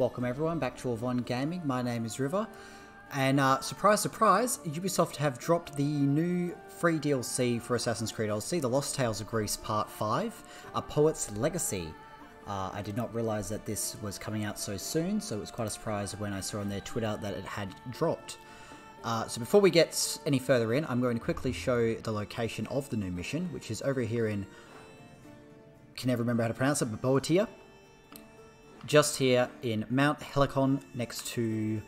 Welcome everyone back to Afon Gaming. My name is River, and uh, surprise, surprise, Ubisoft have dropped the new free DLC for Assassin's Creed Odyssey, The Lost Tales of Greece Part 5, A Poet's Legacy. Uh, I did not realize that this was coming out so soon, so it was quite a surprise when I saw on their Twitter that it had dropped. Uh, so before we get any further in, I'm going to quickly show the location of the new mission, which is over here in, can never remember how to pronounce it, but Boeotia just here in Mount Helicon next to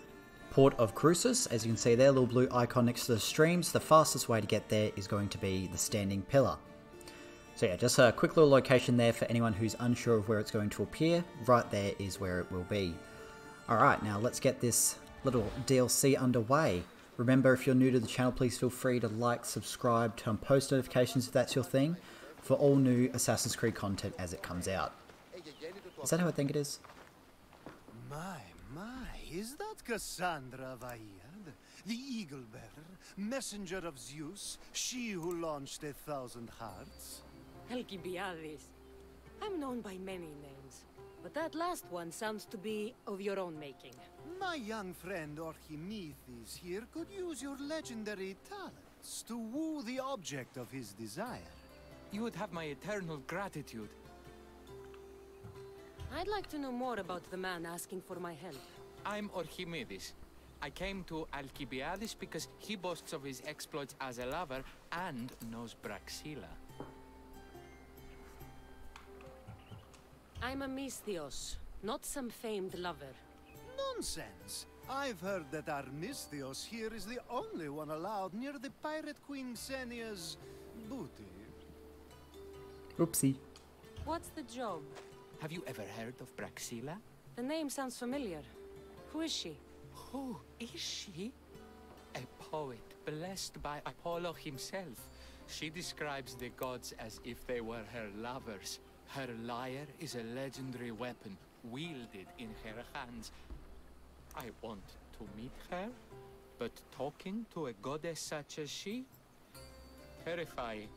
Port of Kreusis. As you can see there, little blue icon next to the streams. The fastest way to get there is going to be the Standing Pillar. So yeah, just a quick little location there for anyone who's unsure of where it's going to appear. Right there is where it will be. Alright, now let's get this little DLC underway. Remember, if you're new to the channel, please feel free to like, subscribe, turn post notifications if that's your thing, for all new Assassin's Creed content as it comes out. Is that how I think it is? My, my, is that Cassandra Vaird, the Eagle Bearer, messenger of Zeus, she who launched a thousand hearts? Alcibiades. I'm known by many names, but that last one sounds to be of your own making. My young friend Archimedes here could use your legendary talents to woo the object of his desire. You would have my eternal gratitude. I'd like to know more about the man asking for my help. I'm Archimedes. I came to Alcibiades because he boasts of his exploits as a lover and knows Praxilla. I'm a Misthios, not some famed lover. Nonsense! I've heard that Armistios here is the only one allowed near the pirate queen Xenia's booty. Oopsie. What's the job? Have you ever heard of Praxilla? The name sounds familiar. Who is she? Who is she? A poet blessed by Apollo himself. She describes the gods as if they were her lovers. Her lyre is a legendary weapon wielded in her hands. I want to meet her, but talking to a goddess such as she? Terrifying.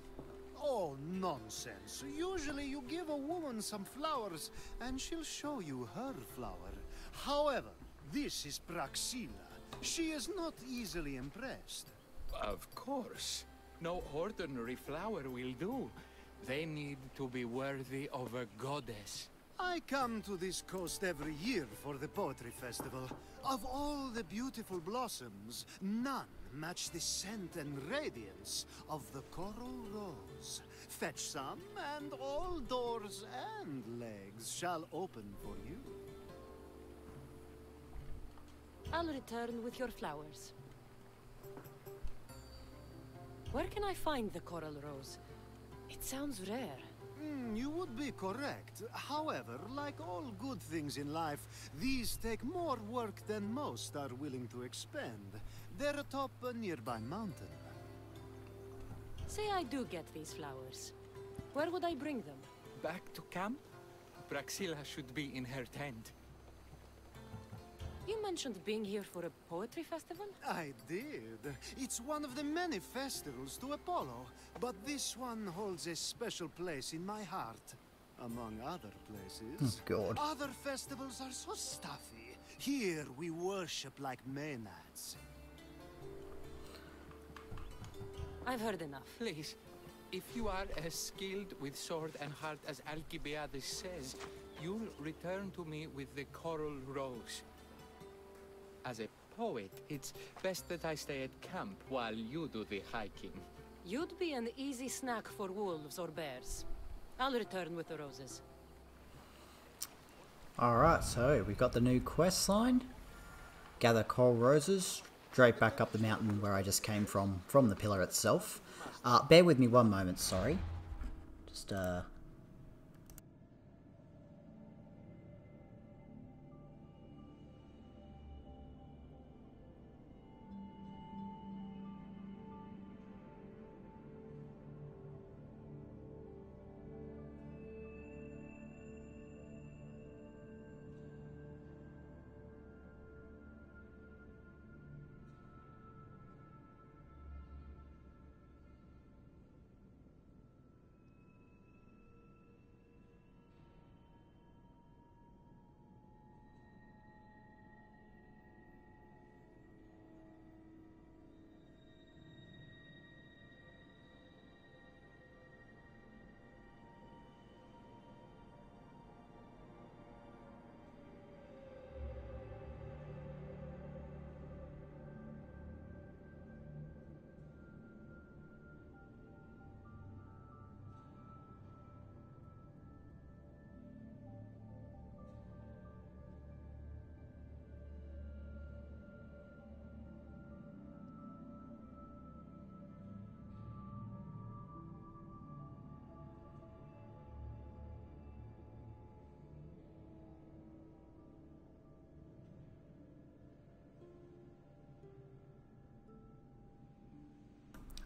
Oh, nonsense. Usually you give a woman some flowers and she'll show you her flower. However, this is Praxilla. She is not easily impressed. Of course. No ordinary flower will do. They need to be worthy of a goddess. I come to this coast every year for the Poetry Festival. Of all the beautiful blossoms, none match the scent and radiance of the coral rose. Fetch some, and all doors and legs shall open for you. I'll return with your flowers. Where can I find the coral rose? It sounds rare. Mm, you would be correct. However, like all good things in life, these take more work than most are willing to expend. They're atop a nearby mountain. Say I do get these flowers. Where would I bring them? Back to camp? Praxilla should be in her tent. You mentioned being here for a poetry festival? I did. It's one of the many festivals to Apollo, but this one holds a special place in my heart, among other places. Oh, God. Other festivals are so stuffy. Here we worship like Maenads. I've heard enough. Please, if you are as skilled with sword and heart as Alcibiades says, you'll return to me with the coral rose. As a poet, it's best that I stay at camp while you do the hiking. You'd be an easy snack for wolves or bears. I'll return with the roses. Alright, so we've got the new quest line. Gather coral roses, straight back up the mountain where I just came from, from the pillar itself. Uh, bear with me one moment, sorry. Just, uh...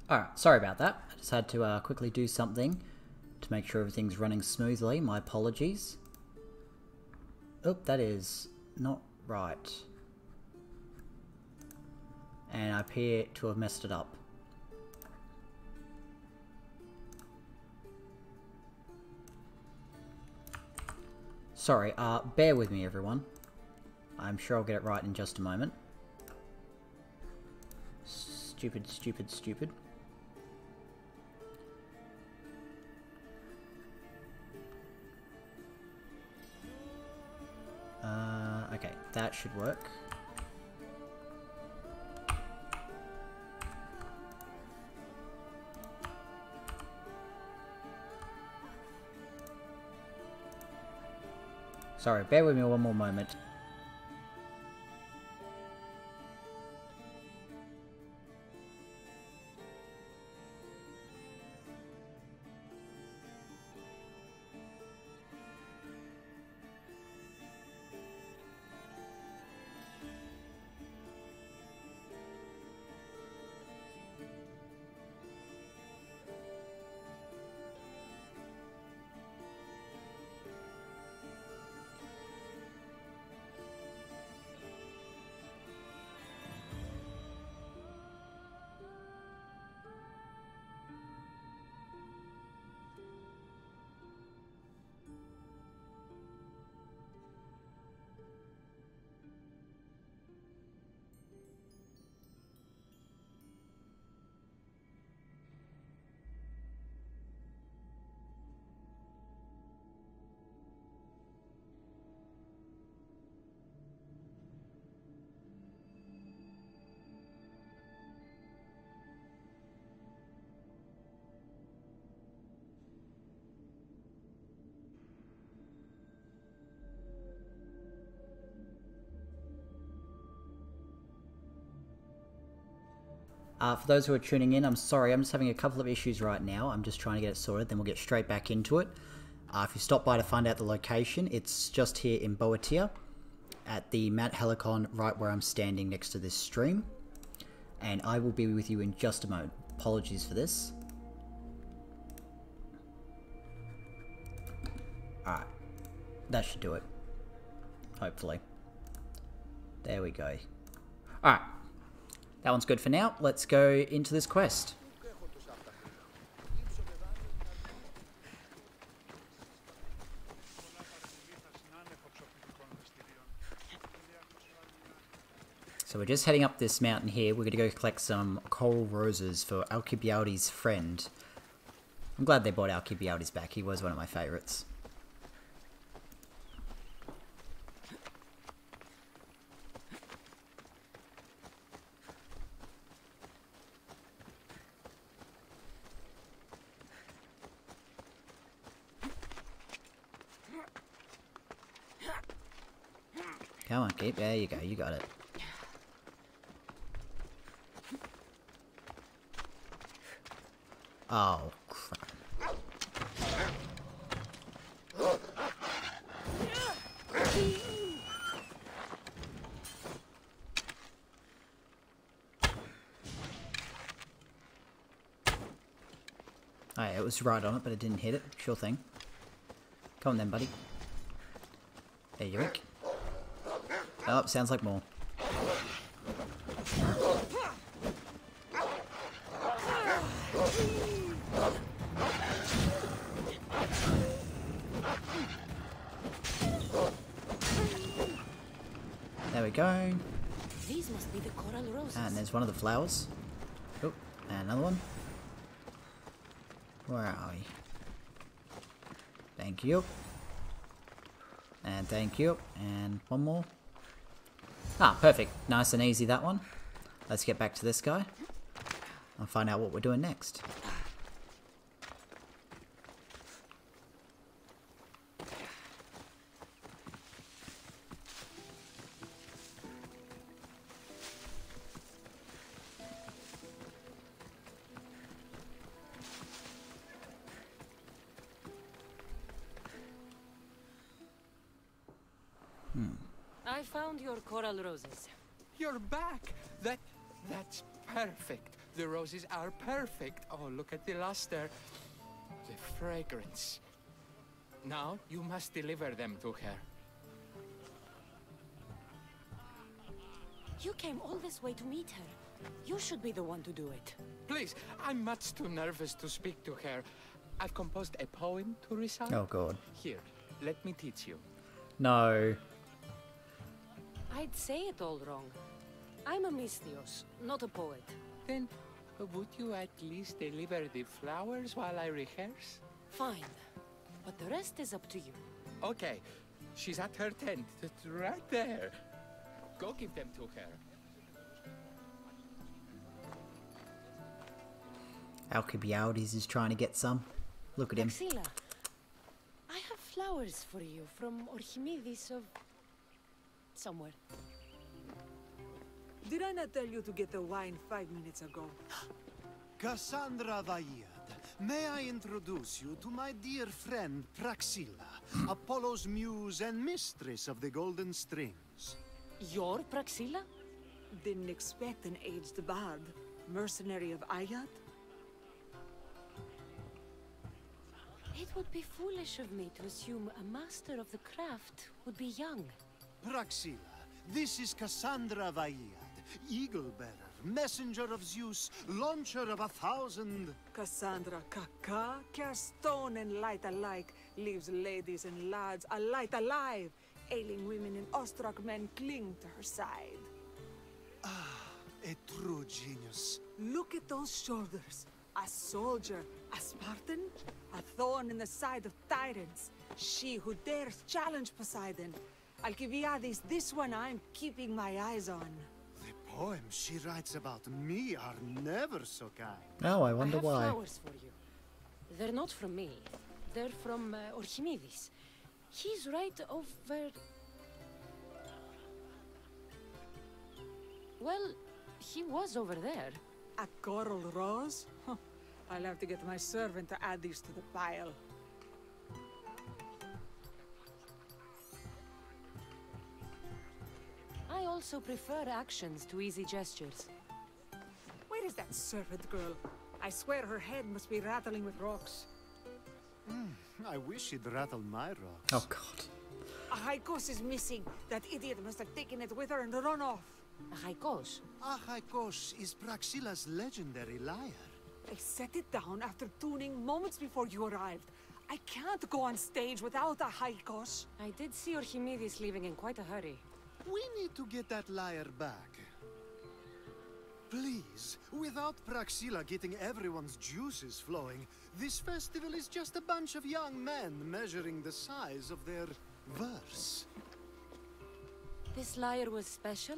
Alright, sorry about that. I just had to uh, quickly do something to make sure everything's running smoothly. My apologies. Oh, that is not right. And I appear to have messed it up. Sorry, uh, bear with me everyone. I'm sure I'll get it right in just a moment. Stupid, stupid, stupid. That should work. Sorry, bear with me one more moment. Uh, for those who are tuning in, I'm sorry, I'm just having a couple of issues right now. I'm just trying to get it sorted, then we'll get straight back into it. Uh, if you stop by to find out the location, it's just here in Boeotia at the Mount Helicon, right where I'm standing next to this stream. And I will be with you in just a moment. Apologies for this. Alright. That should do it. Hopefully. There we go. Alright. That one's good for now. Let's go into this quest. So we're just heading up this mountain here. We're going to go collect some coral roses for Alcibiades' friend. I'm glad they brought Alcibiades back. He was one of my favourites. Come on, keep. There you go. You got it. Oh, crap. Oh, yeah, it was right on it, but it didn't hit it. Sure thing. Come on then, buddy. There you go. Oh, sounds like more. There we go. These must be the coral roses. And there's one of the flowers. Oh, and another one. Where are we? Thank you. And thank you. And one more. Ah, perfect. Nice and easy, that one. Let's get back to this guy. And find out what we're doing next. Perfect. The roses are perfect. Oh, look at the luster. The fragrance. Now you must deliver them to her. You came all this way to meet her. You should be the one to do it. Please, I'm much too nervous to speak to her. I've composed a poem to recite. Oh god. Here, let me teach you. No. I'd say it all wrong. I'm a Misthios, not a poet. Then, would you at least deliver the flowers while I rehearse? Fine. But the rest is up to you. Okay, she's at her tent, it's right there. Go give them to her. Alcibiades is trying to get some. Look at him. Praxilla, I have flowers for you from Orchimedes of... somewhere. Did I not tell you to get the wine five minutes ago? Cassandra Vaiad, may I introduce you to my dear friend Praxilla, Apollo's muse and mistress of the Golden Strings. You're Praxilla? Didn't expect an aged bard. Mercenary of Ayat? It would be foolish of me to assume a master of the craft would be young. Praxilla, this is Cassandra Vaiad, Eagle Bearer, messenger of Zeus, launcher of a thousand. Cassandra Kaka, care stone and light alike, leaves ladies and lads alight alive. Ailing women and awestruck men cling to her side. Ah, A true genius. Look at those shoulders. A soldier, a Spartan, a thorn in the side of tyrants. She who dares challenge Poseidon. Alcibiades, this one I'm keeping my eyes on. The poems she writes about me are never so kind. Now I wonder I wonder have why. flowers for you. They're not from me. They're from uh, Orchimedes. He's right over... Well, he was over there. A coral rose? Huh. I'll have to get my servant to add these to the pile. I also prefer actions to easy gestures. Where is that servant girl? I swear her head must be rattling with rocks. Hmm, I wish she'd rattle my rocks. Oh god. Achaikos is missing. That idiot must have taken it with her and run off. A Haikos. Achaikos is Praxilla's legendary lyre. I set it down after tuning moments before you arrived. I can't go on stage without Achaikos. I did see Orchimedes leaving in quite a hurry. We need to get that lyre back. Please, without Praxilla getting everyone's juices flowing, this festival is just a bunch of young men measuring the size of their verse. This lyre was special.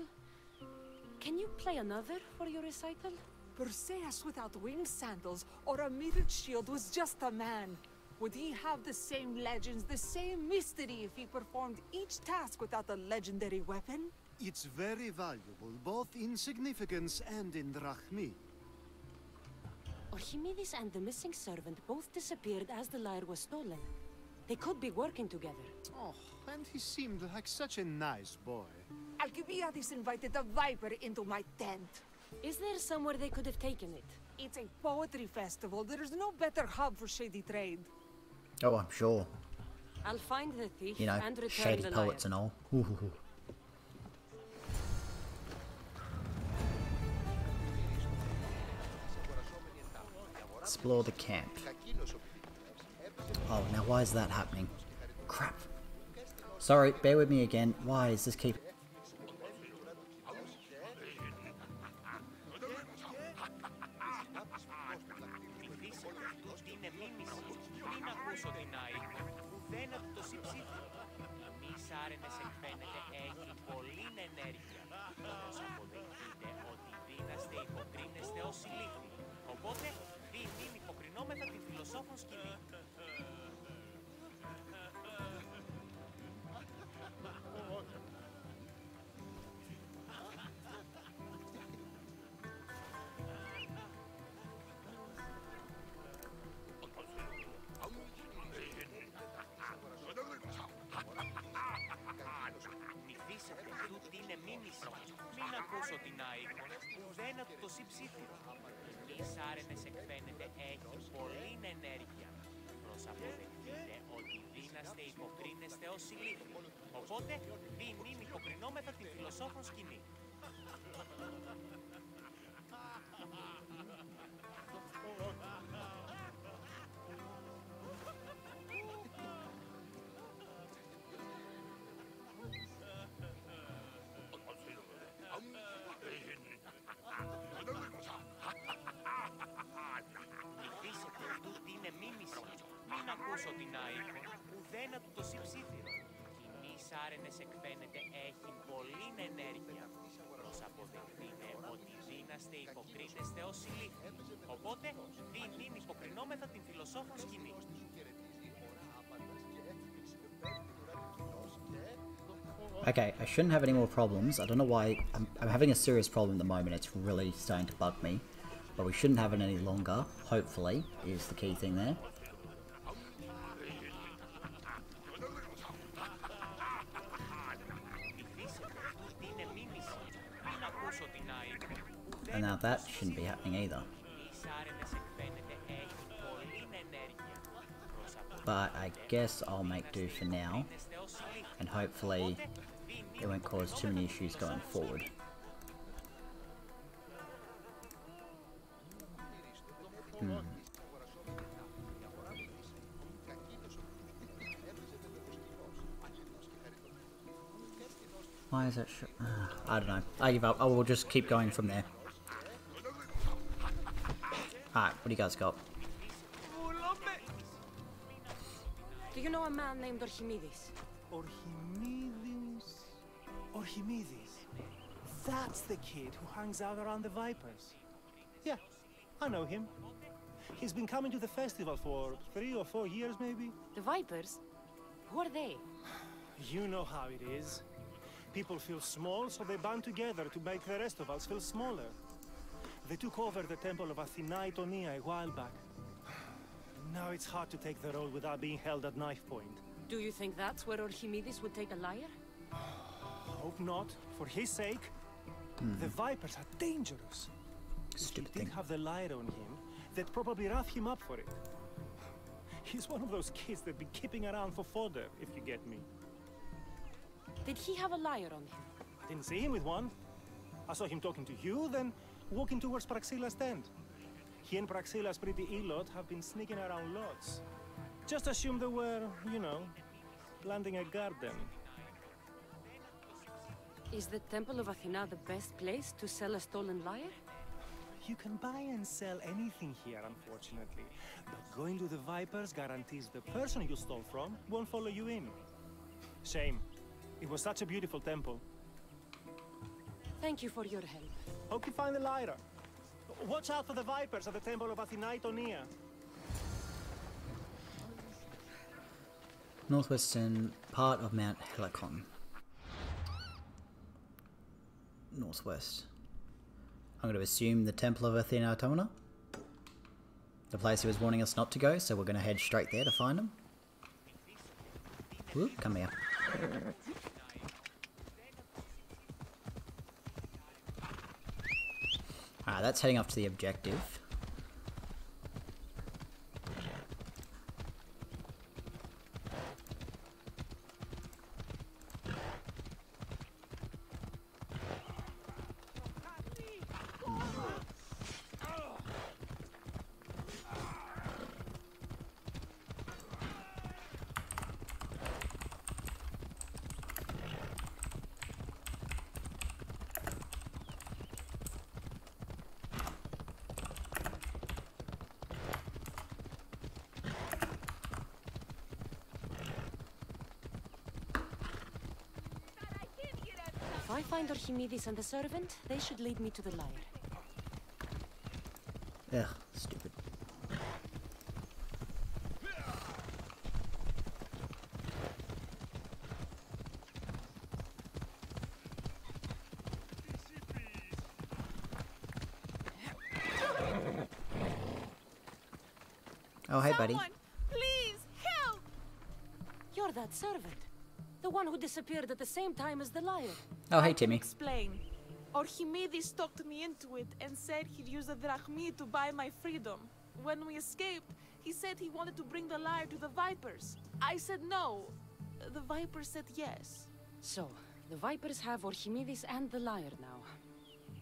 Can you play another for your recital? Perseus without winged sandals or a mirrored shield was just a man. Would he have the same legends, the same mystery if he performed each task without a legendary weapon? It's very valuable, both in significance and in drachmi. Archimedes and the missing servant both disappeared as the lyre was stolen. They could be working together. Oh, and he seemed like such a nice boy. Alcibiades invited a viper into my tent. Is there somewhere they could have taken it? It's a poetry festival. There's no better hub for shady trade. Oh, I'm sure. I'll find the thief You know, and return shady the poets lyre. and all. Ooh. Explore the camp. Oh, now why is that happening? Crap. Sorry, bear with me again. Why is this keep... ουδένα του το συμψήφιρο. Κοινή άρενες εκφαίνεται έχει πολλή ενέργεια. Προς αποδεχτείτε ότι δύναστε υποκρίνεστε ως ηλίθιοι. Οπότε, διν νυν υποκρινόμεθα την φιλοσόφων σκηνή. Okay, I shouldn't have any more problems. I don't know why. I'm, I'm having a serious problem at the moment. It's really starting to bug me. But we shouldn't have it any longer, hopefully, is the key thing there. that shouldn't be happening either. But I guess I'll make do for now, and hopefully it won't cause too many issues going forward. Hmm. Why is that? Sh I don't know. I give up. I will just keep going from there. Alright, what do you guys got? Do you know a man named Archimedes? Orchimedes. Orchimedes. That's the kid who hangs out around the Vipers. Yeah, I know him. He's been coming to the festival for three or four years, maybe. The Vipers? Who are they? You know how it is. People feel small, so they band together to make the rest of us feel smaller. They took over the temple of Athena Itonia a while back. Now it's hard to take the role without being held at knife point. Do you think that's where Archimedes would take a liar? Hope not. For his sake. Hmm. The Vipers are dangerous. Stupid If he did thing. have the liar on him, they'd probably rough him up for it. He's one of those kids that'd be keeping around for fodder, if you get me. Did he have a liar on him? I didn't see him with one. I saw him talking to you, then walking towards Praxilla's tent. He and Praxilla's pretty helot have been sneaking around lots. Just assume they were, you know, planting a garden. Is the Temple of Athena the best place to sell a stolen lyre? You can buy and sell anything here, unfortunately. But going to the Vipers guarantees the person you stole from won't follow you in. Shame. It was such a beautiful temple. Thank you for your help. Hope you find the lighter. Watch out for the Vipers at the Temple of Athena Itonia. Northwestern part of Mount Helicon. Northwest. I'm going to assume the Temple of Athena Automata. The place he was warning us not to go, so we're going to head straight there to find him. Whoop, come here. That's heading up to the objective. If I find Archimedes and the servant, they should lead me to the lyre. Ugh, stupid. Oh, hey, buddy. please help! You're that servant. The one who disappeared at the same time as the lyre. Oh, hey, Timmy. Explain. Archimedes talked me into it and said he'd use the drachmi to buy my freedom. When we escaped, he said he wanted to bring the lyre to the Vipers. I said no. The Vipers said yes. So, the Vipers have Archimedes and the Lyre now.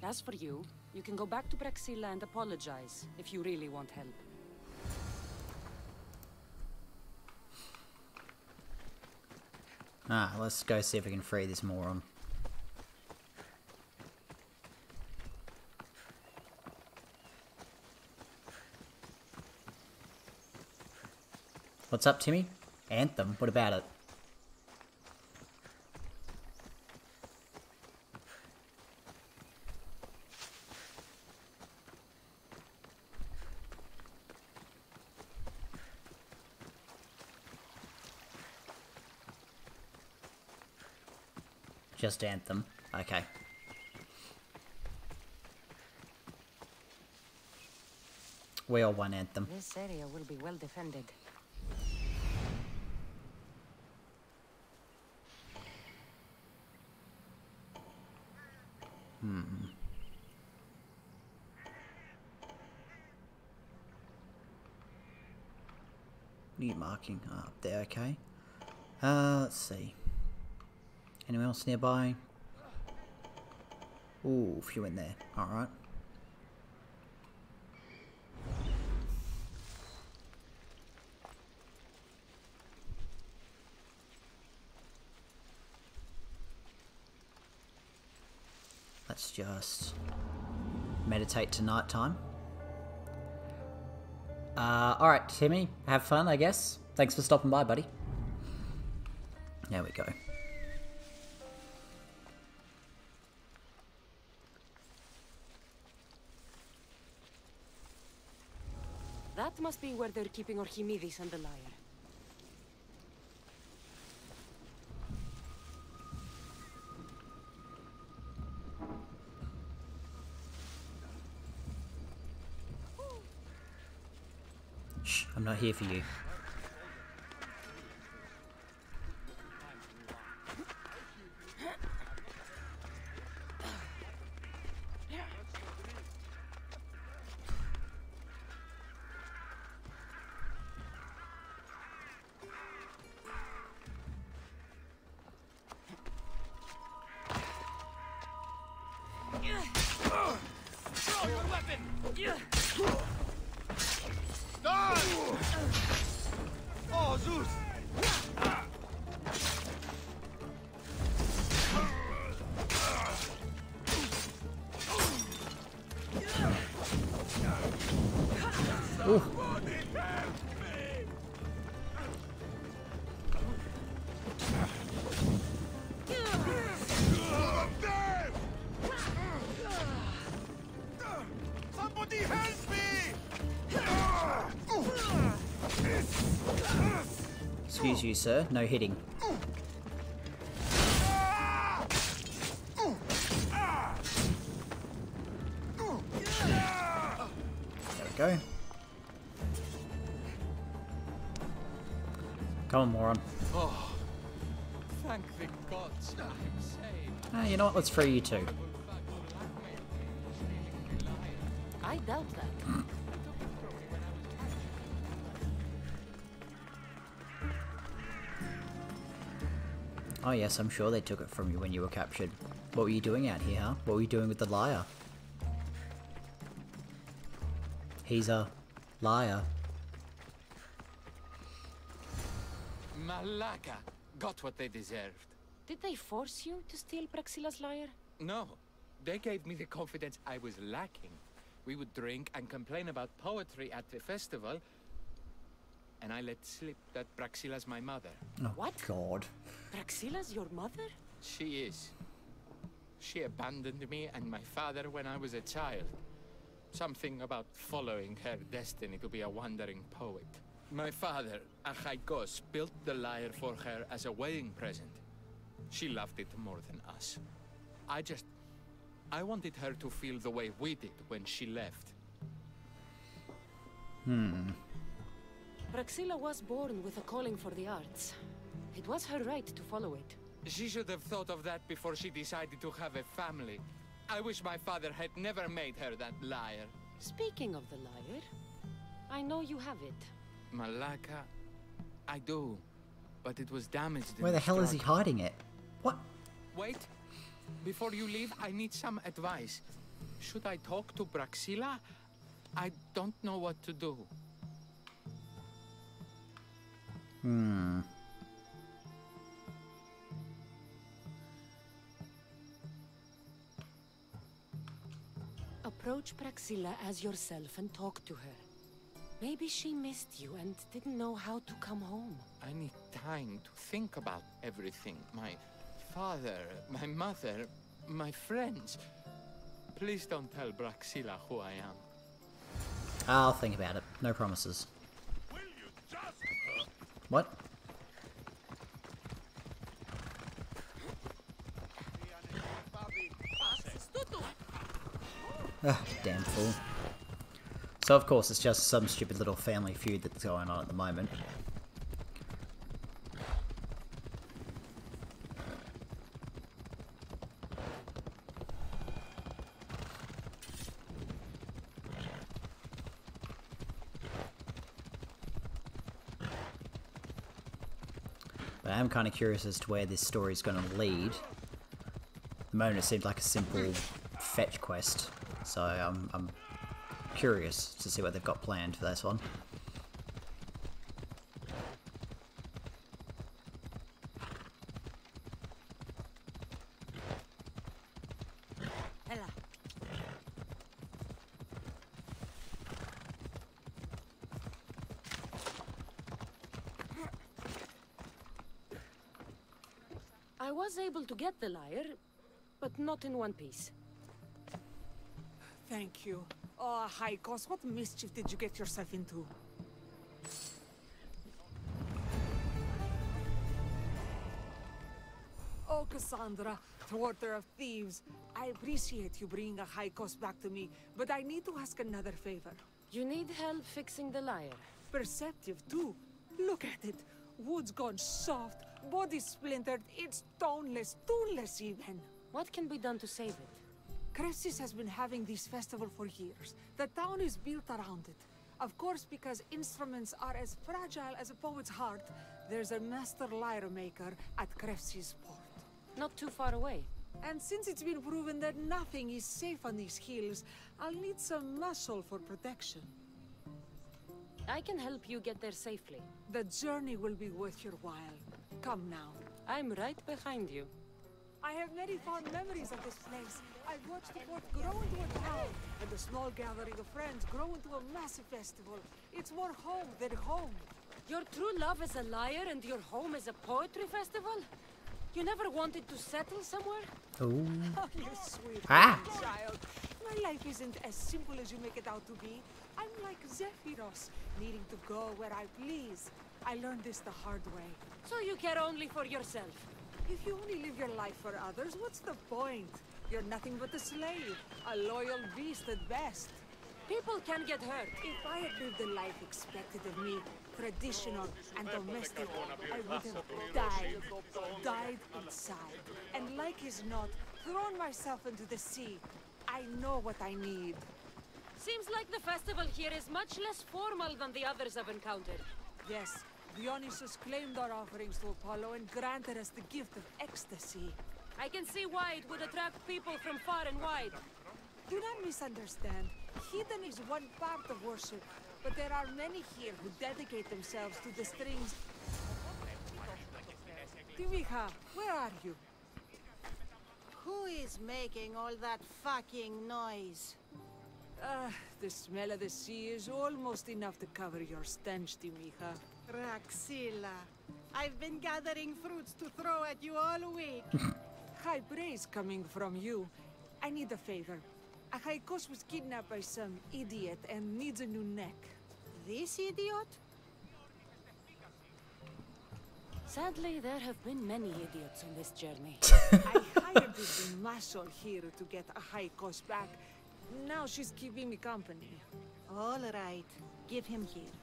As for you, you can go back to Praxilla and apologize if you really want help. Ah, let's go see if we can free this moron. What's up, Timmy? Anthem, what about it? Just Anthem. Okay. We all want Anthem. This area will be well defended. You marking? Up there, okay. Uh, let's see. Anyone else nearby? Ooh, a few in there. Alright. Let's just meditate to night time. Uh, alright, Timmy, have fun, I guess. Thanks for stopping by, buddy. There we go. That must be where they're keeping Archimedes and the Lyre. Here for you. Excuse you, sir. No hitting. Know what? Let's free you too. I doubt that. Oh yes, I'm sure they took it from you when you were captured. What were you doing out here, huh? What were you doing with the liar? He's a liar. Malaka got what they deserved. Did they force you to steal Praxilla's Lyre? No, they gave me the confidence I was lacking. We would drink and complain about poetry at the festival, and I let slip that Praxilla's my mother. Oh What? God. Praxilla's your mother? She is. She abandoned me and my father when I was a child. Something about following her destiny to be a wandering poet. My father, Achaikos, built the lyre for her as a wedding present. She loved it more than us. I just... I wanted her to feel the way we did when she left. Hmm. Praxilla was born with a calling for the arts. It was her right to follow it. She should have thought of that before she decided to have a family. I wish my father had never made her that liar. Speaking of the lyre, I know you have it. Malaka, I do. But it was damaged Where the hell is he hiding it? What? Wait. Before you leave, I need some advice. Should I talk to Praxilla? I don't know what to do. Hmm. Approach Praxilla as yourself and talk to her. Maybe she missed you and didn't know how to come home. I need time to think about everything. My father, my mother, my friends. Please don't tell Praxilla who I am. I'll think about it. No promises. What? Ugh, damn fool. So of course it's just some stupid little family feud that's going on at the moment. But I am kind of curious as to where this story is going to lead. At the moment it seemed like a simple fetch quest, so I'm, I'm curious to see what they've got planned for this one. Ella. I was able to get the lyre, but not in one piece. Thank you. Ah, oh, Haikos, what mischief did you get yourself into? Oh, Cassandra, thwarter of thieves. I appreciate you bringing Achaikos back to me, but I need to ask another favor. You need help fixing the lyre. Perceptive, too. Look at it. Wood's gone soft, body splintered, it's toneless, tooless even. What can be done to save it? Kreusis has been having this festival for years. The town is built around it. Of course, because instruments are as fragile as a poet's heart, there's a master lyre maker at Kreusis port. Not too far away. And since it's been proven that nothing is safe on these hills, I'll need some muscle for protection. I can help you get there safely. The journey will be worth your while. Come now. I'm right behind you. I have many fond memories of this place. I've watched the fort grow into a town, and the small gathering of friends grow into a massive festival. It's more home than home. Your true love is a liar and your home is a poetry festival? You never wanted to settle somewhere? Ooh. Oh, you sweet Ah. little child. My life isn't as simple as you make it out to be. I'm like Zephyros, needing to go where I please. I learned this the hard way. So you care only for yourself. If you only live your life for others, what's the point? You're nothing but a slave, a loyal beast at best. People can get hurt. If I had lived the life expected of me, traditional and domestic, I would have died. Died inside. And like as not, thrown myself into the sea. I know what I need. Seems like the festival here is much less formal than the others I've encountered. Yes, Dionysus claimed our offerings to Apollo and granted us the gift of ecstasy. I can see why it would attract people from far and wide. Do not misunderstand. Heathen is one part of worship, but there are many here who dedicate themselves to the strings. Timiha, where are you? Who is making all that fucking noise? Ah, the smell of the sea is almost enough to cover your stench, Timiha. Praxilla. I've been gathering fruits to throw at you all week. High praise coming from you. I need a favor. A Achaikos was kidnapped by some idiot and needs a new neck. this idiot? Sadly, there have been many idiots on this journey. I hired this muscle here to get a Achaikos back. Now she's keeping me company. All right. Give him here.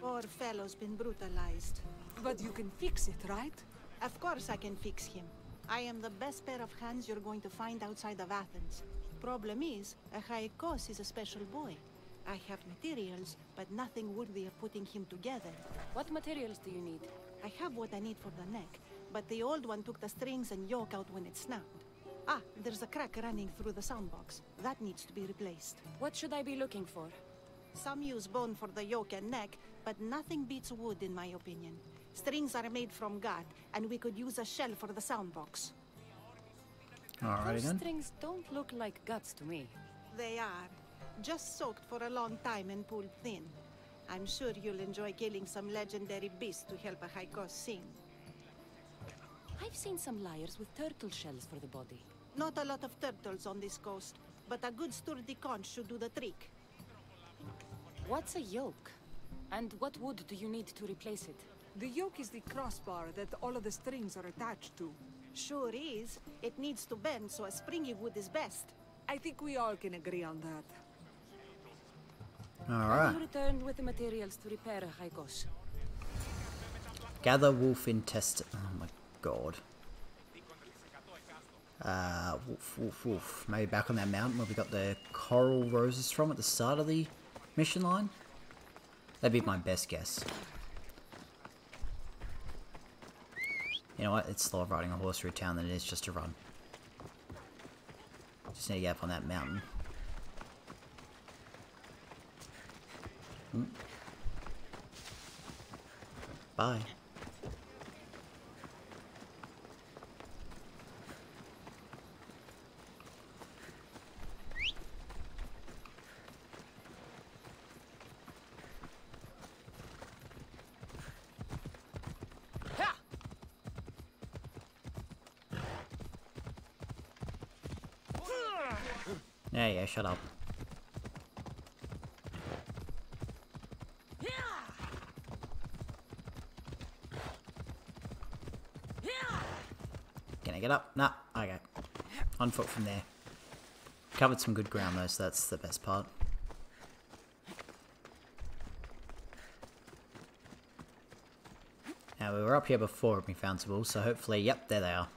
Poor fellow's been brutalized. But you can fix it, right? Of course I can fix him. I am the best pair of hands you're going to find outside of Athens. Problem is, Achaikos is a special boy. I have materials, but nothing worthy of putting him together. What materials do you need? I have what I need for the neck, but the old one took the strings and yoke out when it snapped. Ah, there's a crack running through the soundbox. That needs to be replaced. What should I be looking for? Some use bone for the yoke and neck, but nothing beats wood in my opinion. Strings are made from gut, and we could use a shell for the soundbox. Alrighty Those then. strings don't look like guts to me. They are. Just soaked for a long time and pulled thin. I'm sure you'll enjoy killing some legendary beast to help Achaikos sing. I've seen some lyres with turtle shells for the body. Not a lot of turtles on this coast, but a good sturdy conch should do the trick. What's a yoke? And what wood do you need to replace it? The yoke is the crossbar that all of the strings are attached to. Sure is. It needs to bend, so a springy wood is best. I think we all can agree on that. I Alright. will return with the materials to repair Achaikos. Gather wolf intestine. Oh my god. Uh, wolf, wolf, wolf. Maybe back on that mountain where we got the coral roses from at the start of the mission line? That'd be my best guess. You know what? It's slower riding a horse through town than it is just to run. Just need to get up on that mountain. Hmm. Bye. Yeah, yeah, shut up. Can I get up? Nah, okay. On foot from there. Covered some good ground though, so that's the best part. Now, we were up here before and we found some wolves, so hopefully, yep, there they are.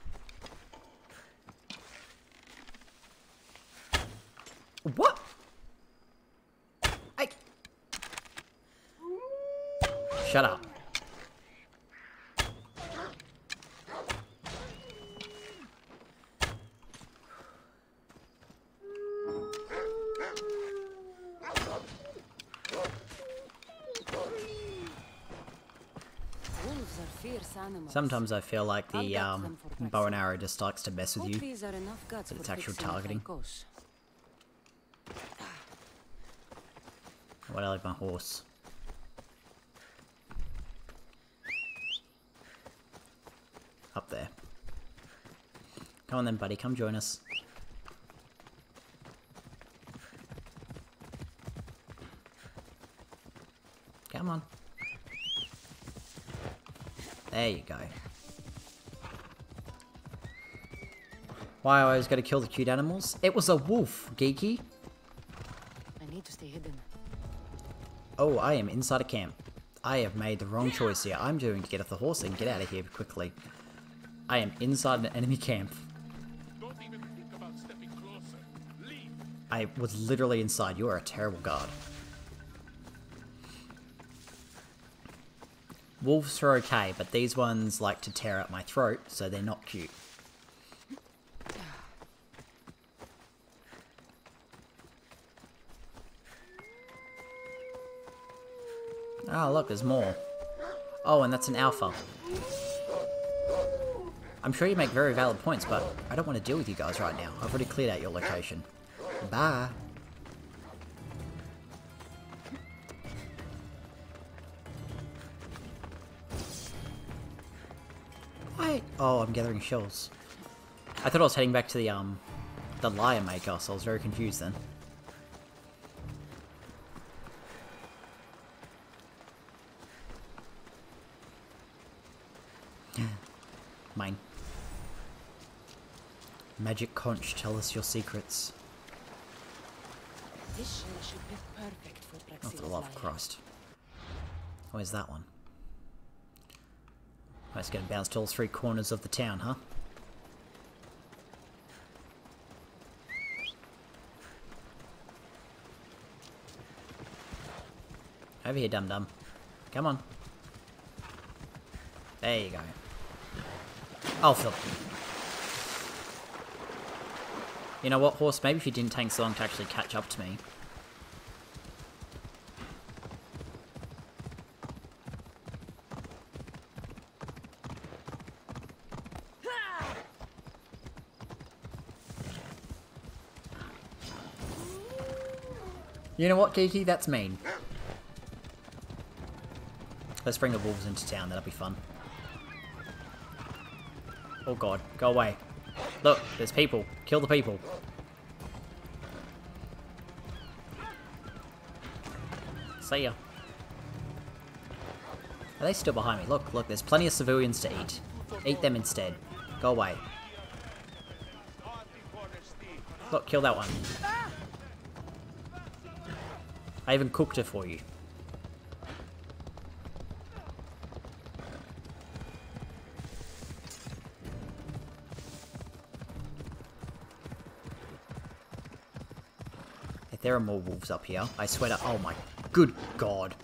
What? Hey! Shut up. Wolves are fierce animals. Sometimes I feel like the um, bow and arrow just likes to mess with you. these are enough guts But it's actual targeting. Haikos. Where I leave my horse? Up there. Come on then, buddy. Come join us. Come on. There you go. Why I always gotta kill the cute animals? It was a wolf, geeky. I need to stay hidden. Oh, I am inside a camp. I have made the wrong choice here. I'm doing to get off the horse and get out of here quickly. I am inside an enemy camp. Don't even think about stepping closer. Leave. I was literally inside. You are a terrible guard. Wolves are okay, but these ones like to tear up my throat, so they're not cute. Oh, look, there's more. Oh, and that's an alpha. I'm sure you make very valid points, but I don't want to deal with you guys right now. I've already cleared out your location. Bye. Oh, I'm gathering shells. I thought I was heading back to the, um, the lyre maker, so I was very confused then. Mine. Magic conch, tell us your secrets. This shell should be perfect for Oh, for the love of Christ. Where's that one? I'm just going to bounce to all three corners of the town, huh? Over here, dum-dum. Come on. There you go. Oh, Phil. You know what, horse? Maybe if you didn't take so long to actually catch up to me, You know what, Kiki? That's mean. Let's bring the wolves into town, that'll be fun. Oh god, go away. Look, there's people. Kill the people. See ya. Are they still behind me? Look, look, there's plenty of civilians to eat. Eat them instead. Go away. Look, kill that one. I even cooked it for you. If there are more wolves up here, I swear to- oh my good god.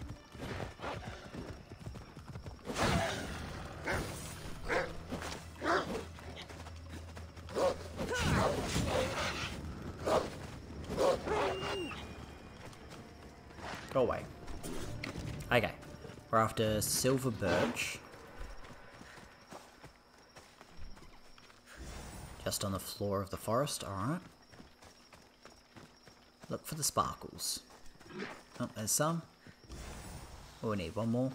Go away. Okay. We're after silver birch. Just on the floor of the forest, alright. Look for the sparkles. Oh, there's some. Oh, we need one more.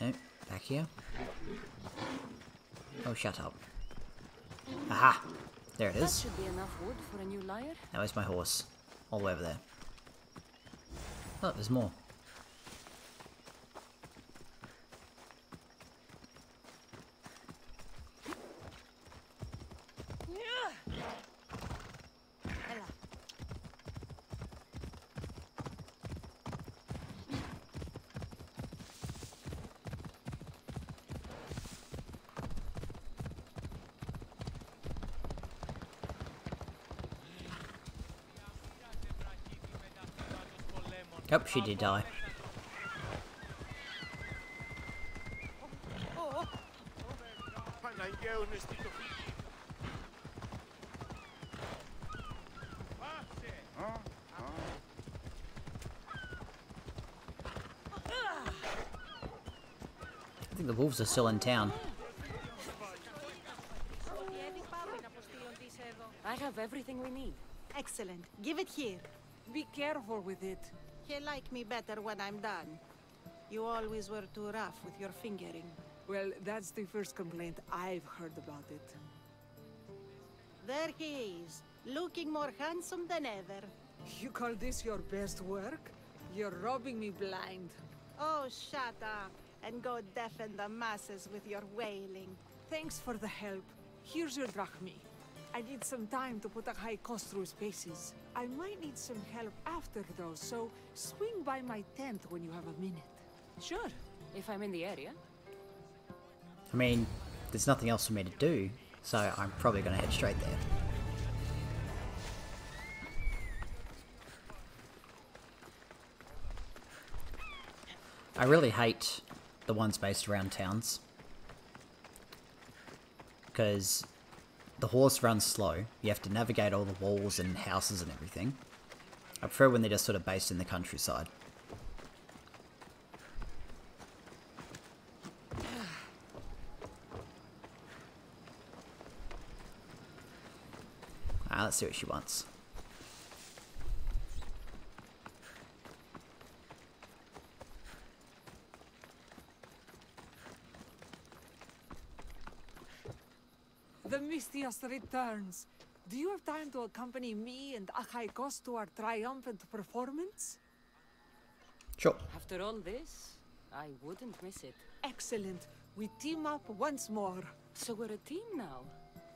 No, back here. Shut up. Aha! There it is. That is. should be enough wood for a new lyre. Now where's my horse? All the way over there. Oh, there's more. Oh, she did die. I think the wolves are still in town. I have everything we need. Excellent. Give it here. Be careful with it. He'll like me better when I'm done. You always were too rough with your fingering. Well, that's the first complaint I've heard about it. There he is, looking more handsome than ever. You call this your best work? You're robbing me blind. Oh, shut up and go deafen the masses with your wailing. Thanks for the help. Here's your drachmi. I need some time to put Achaikos through spaces. I might need some help after though, so swing by my tent when you have a minute. Sure, if I'm in the area. I mean, there's nothing else for me to do, so I'm probably going to head straight there. I really hate the ones based around towns. Because the horse runs slow, you have to navigate all the walls and houses and everything. I prefer when they're just sort of based in the countryside. Ah, let's see what she wants. The Misthios returns. Do you have time to accompany me and Achaikos to our triumphant performance? Sure. After all this, I wouldn't miss it. Excellent. We team up once more. So we're a team now.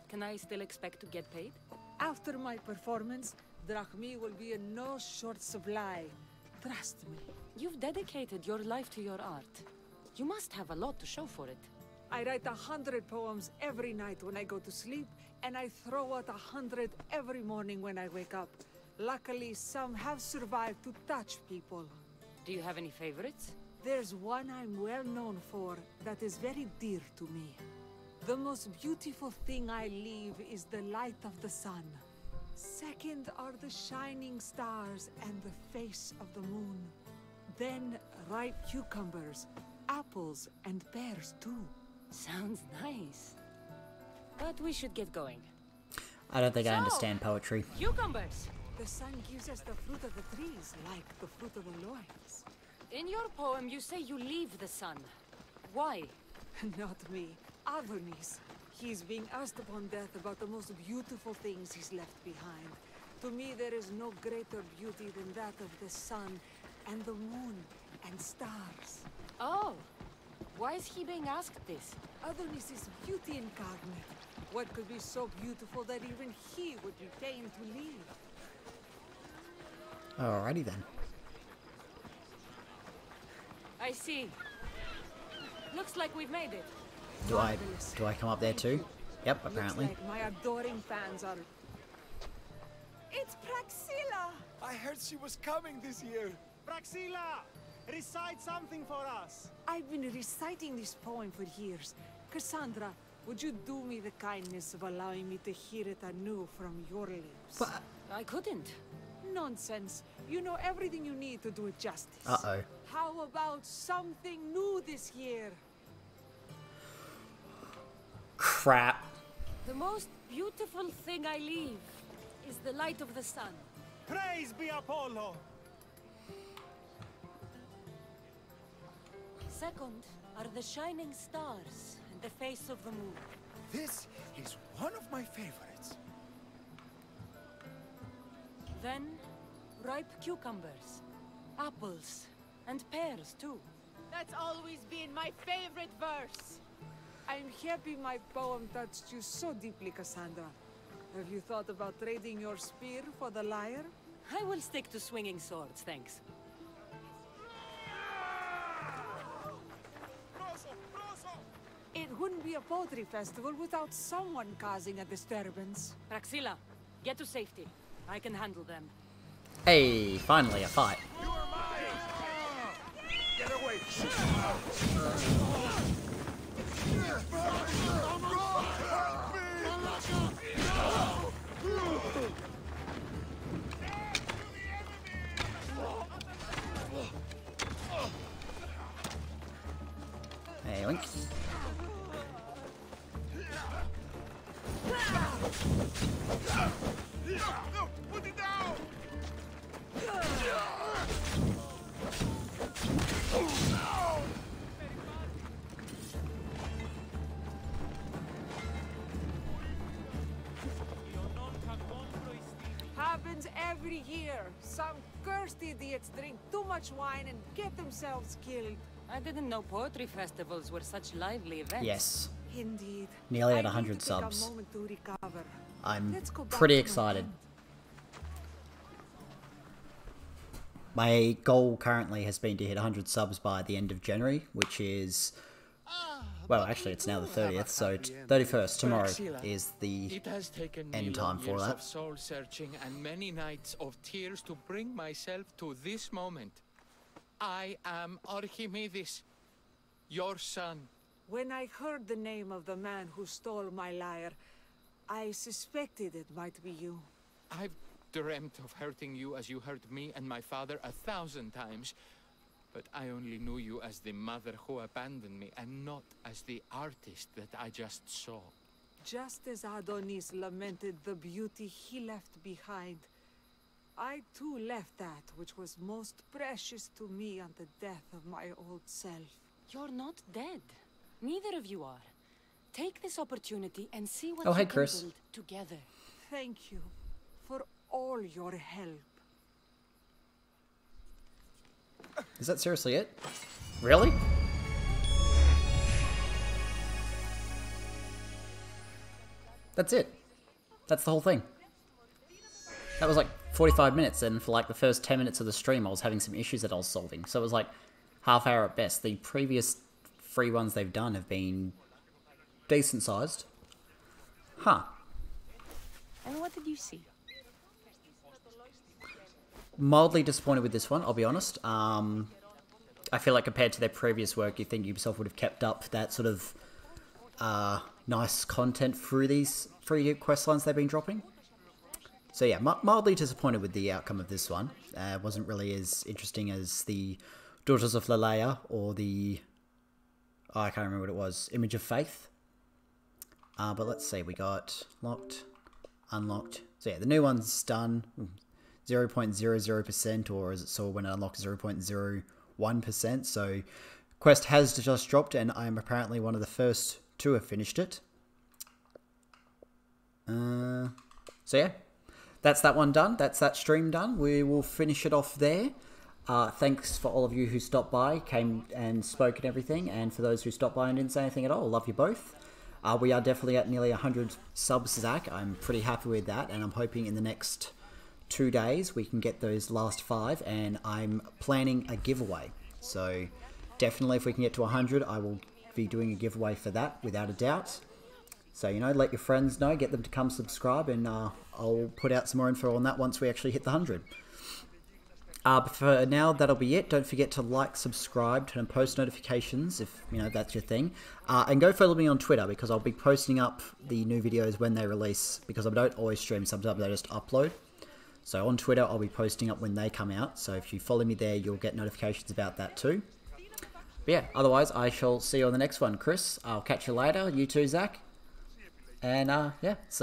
Can I still expect to get paid? After my performance, Drachmi will be in no short supply. Trust me. You've dedicated your life to your art. You must have a lot to show for it. I write a hundred poems every night when I go to sleep, and I throw out a hundred every morning when I wake up. Luckily, some have survived to touch people. Do you have any favorites? There's one I'm well known for that is very dear to me. The most beautiful thing I leave is the light of the sun. Second are the shining stars and the face of the moon. Then ripe cucumbers, apples, and pears too. Sounds nice. But we should get going. I don't think I understand poetry. Cucumbers! The sun gives us the fruit of the trees, like the fruit of the loins. In your poem, you say you leave the sun. Why? Not me. Adonis. He's being asked upon death about the most beautiful things he's left behind. To me, there is no greater beauty than that of the sun and the moon and stars. Oh! Why is he being asked this? Adonis is beauty incarnate. What could be so beautiful that even he would be fain to leave? Alrighty then. I see. Looks like we've made it. Do I do I come up there too? Yep, apparently. Looks like my adoring fans are... It's Praxilla! I heard she was coming this year. Praxilla! Recite something for us. I've been reciting this poem for years. Cassandra, would you do me the kindness of allowing me to hear it anew from your lips? But I couldn't. Nonsense. You know everything you need to do it justice. Uh-oh. How about something new this year? Crap. The most beautiful thing I leave is the light of the sun. Praise be Apollo! Second are the shining stars and the face of the moon. This is one of my favorites. Then, ripe cucumbers, apples, and pears too. That's always been my favorite verse. I'm happy my poem touched you so deeply, Cassandra. Have you thought about trading your spear for the lyre? I will stick to swinging swords, thanks. Wouldn't be a poetry festival without someone causing a disturbance. Praxilla, get to safety. I can handle them. Hey, finally a fight. Get away! Hey, Link. Happens every year. Some cursed idiots drink too much wine and get themselves killed. I didn't know poetry festivals were such lively events. Yes. Indeed. Nearly at I need 100 to take subs. A moment to recover. I'm Let's go back pretty excited. My goal currently has been to hit 100 subs by the end of January, which is. Well, actually, it's now the 30th, so t- 31st, tomorrow, is the It has taken me end time for that. of soul searching and many nights of tears to bring myself to this moment. I am Archimedes, your son. When I heard the name of the man who stole my lyre, I suspected it might be you. I've dreamt of hurting you as you hurt me and my father a thousand times, but I only knew you as the mother who abandoned me and not as the artist that I just saw. Just as Adonis lamented the beauty he left behind, I too left that which was most precious to me on the death of my old self. You're not dead. Neither of you are. Take this opportunity and see what Oh, you hey, Chris. build together. Thank you for all your help. Is that seriously it? Really? That's it. That's the whole thing. That was like 45 minutes, and for like the first 10 minutes of the stream, I was having some issues that I was solving. So it was like half hour at best. The previous free ones they've done have been decent sized. Huh. And what did you see? Mildly disappointed with this one, I'll be honest. Um, I feel like compared to their previous work, you think Ubisoft would have kept up that sort of uh, nice content through these three quest lines they've been dropping. So yeah, mildly disappointed with the outcome of this one. Uh, wasn't really as interesting as the Daughters of Lalaia or the oh, I can't remember what it was. Image of Faith. Uh, but let's see, we got locked, unlocked. So yeah, the new one's done. 0.00% or as it saw when it unlocked 0.01%. So Quest has just dropped and I'm apparently one of the first to have finished it. Uh, so yeah, that's that one done. That's that stream done. We will finish it off there. Uh, thanks for all of you who stopped by, came and spoke and everything, and for those who stopped by and didn't say anything at all, love you both. Uh, we are definitely at nearly 100 subs, Zach. I'm pretty happy with that, and I'm hoping in the next two days we can get those last five, and I'm planning a giveaway. So definitely, if we can get to 100, I will be doing a giveaway for that, without a doubt. So, you know, let your friends know, get them to come subscribe, and uh, I'll put out some more info on that once we actually hit the 100. Uh, but for now, that'll be it. Don't forget to like, subscribe, turn on post notifications if you know that's your thing, uh, and go follow me on Twitter because I'll be posting up the new videos when they release. Because I don't always stream; sometimes I just upload. So on Twitter, I'll be posting up when they come out. So if you follow me there, you'll get notifications about that too. But yeah, otherwise, I shall see you on the next one. Chris, I'll catch you later. You too, Zach. And uh, yeah.